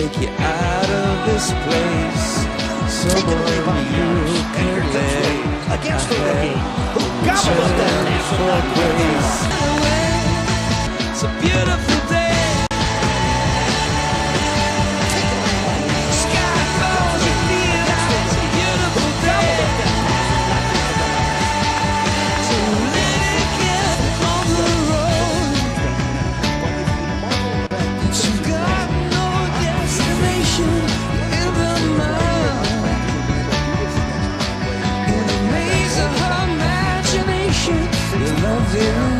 take you out of this place. Someone you can lay against the rookie who gobbled up that national grace. It's a beautiful do